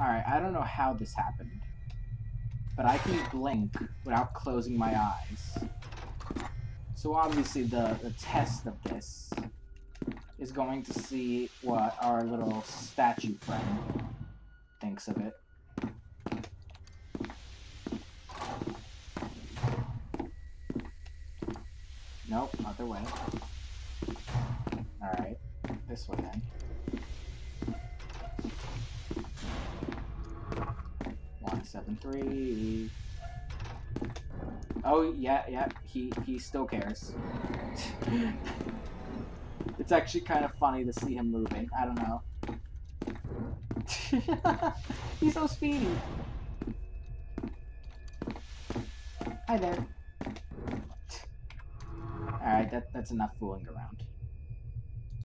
Alright, I don't know how this happened. But I can blink without closing my eyes. So obviously the, the test of this is going to see what our little statue friend thinks of it. Nope, other way. Alright, this way then. Seven three. Oh yeah, yeah. He he still cares. it's actually kind of funny to see him moving. I don't know. He's so speedy. Hi there. Alright, that, that's enough fooling around.